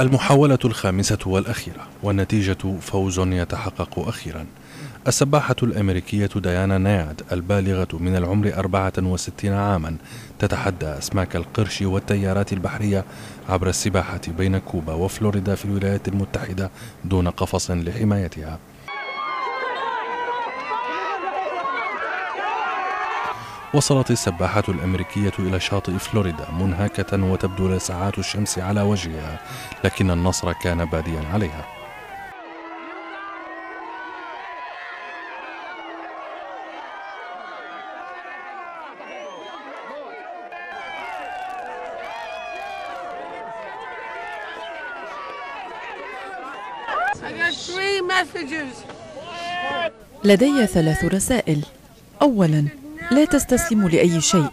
المحاولة الخامسة والأخيرة والنتيجة فوز يتحقق أخيرا. السباحة الأمريكية ديانا ناياد البالغة من العمر 64 عاما تتحدى أسماك القرش والتيارات البحرية عبر السباحة بين كوبا وفلوريدا في الولايات المتحدة دون قفص لحمايتها. وصلت السباحة الأمريكية إلى شاطئ فلوريدا منهكة وتبدو لساعات الشمس على وجهها لكن النصر كان باديا عليها. لدي ثلاث رسائل. أولا لا تستسلموا لأي شيء.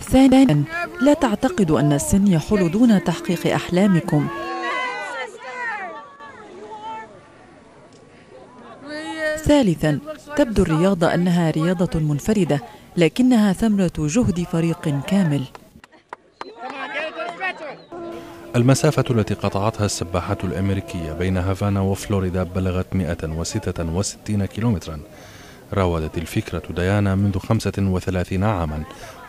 ثانيا لا تعتقدوا أن السن يحول دون تحقيق أحلامكم. ثالثا تبدو الرياضة أنها رياضة منفردة لكنها ثمرة جهد فريق كامل. المسافة التي قطعتها السباحة الأمريكية بين هافانا وفلوريدا بلغت 166 كيلومترا. راودت الفكرة ديانا منذ 35 عاما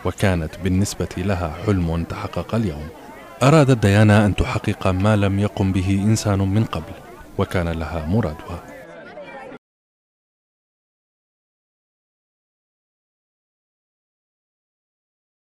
وكانت بالنسبة لها حلم تحقق اليوم. أرادت ديانا أن تحقق ما لم يقم به إنسان من قبل وكان لها مرادها.